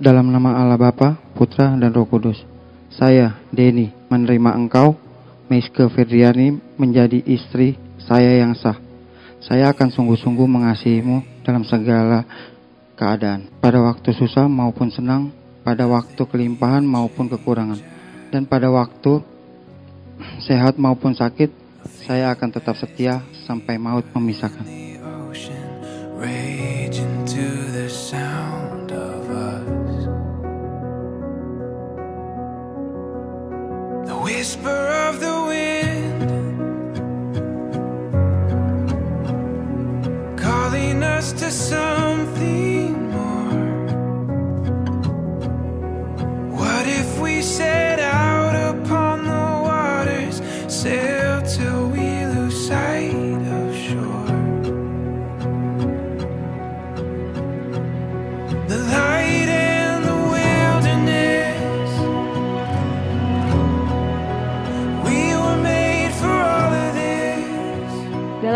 Dalam nama Allah Bapa, Putra, dan Roh Kudus. Saya, Denny, menerima engkau, Meiske Fedriani, menjadi istri saya yang sah. Saya akan sungguh-sungguh mengasihimu dalam segala keadaan. Pada waktu susah maupun senang, pada waktu kelimpahan maupun kekurangan. Dan pada waktu sehat maupun sakit, saya akan tetap setia sampai maut memisahkan. the sound whisper of the wind calling us to something more. What if we set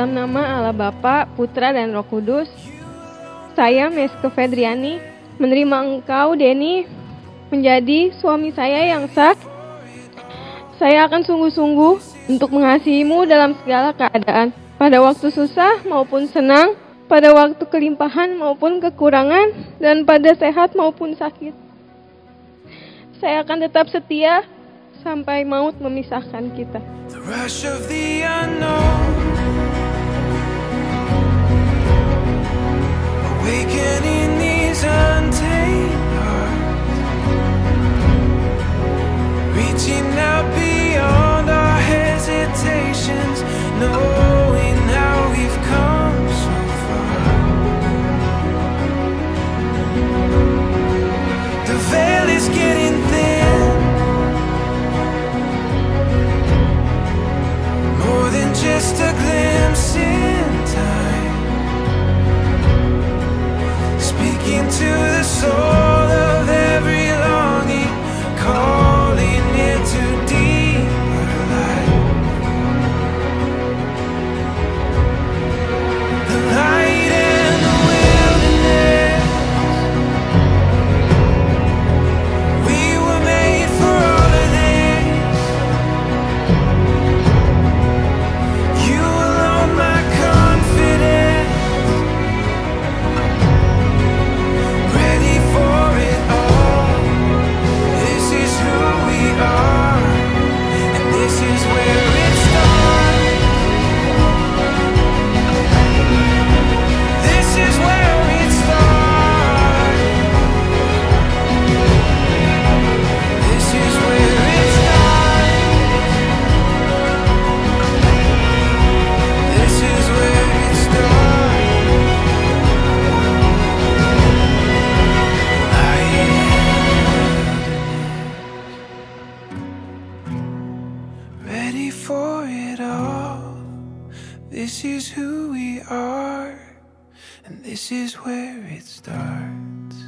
Dalam nama Allah Bapa, Putra, dan Roh Kudus, saya Meske Fedriani menerima engkau, Denny, menjadi suami saya yang sah. Saya akan sungguh-sungguh untuk mengasihimu dalam segala keadaan, pada waktu susah maupun senang, pada waktu kelimpahan maupun kekurangan, dan pada sehat maupun sakit. Saya akan tetap setia sampai maut memisahkan kita. The rush of the unknown. Reaching out This is who we are, and this is where it starts.